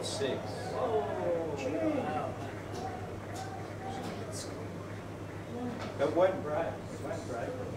at six. That wasn't bright. It